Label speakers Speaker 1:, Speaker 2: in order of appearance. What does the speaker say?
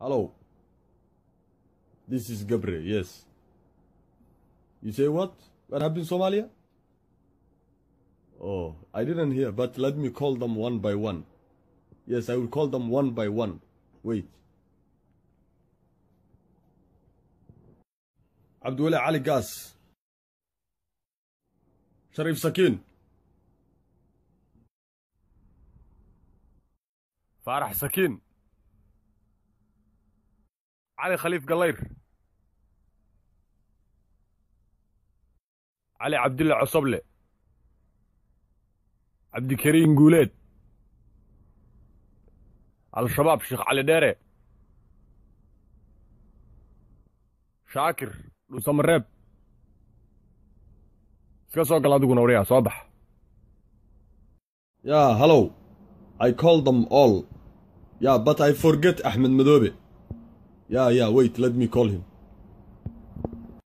Speaker 1: Hello. This is Gabriel, yes. You say what? What happened Somalia? Oh, I didn't hear, but let me call them one by one. Yes, I will call them one by one. Wait. Abdullah Ali Gas. Sharif Sakin.
Speaker 2: faarax sakiin cali khaliif gallayr cali cabdille cosoble cabdikariin guuleed al-shabaab sheekh cali dheere shaakir dhuusamareeb iska soo gal adiguna waryaa soo bax
Speaker 1: Yeah, hello. I called them all. Yeah, but I forget Ahmed Madobe. Yeah, yeah, wait, let me call him.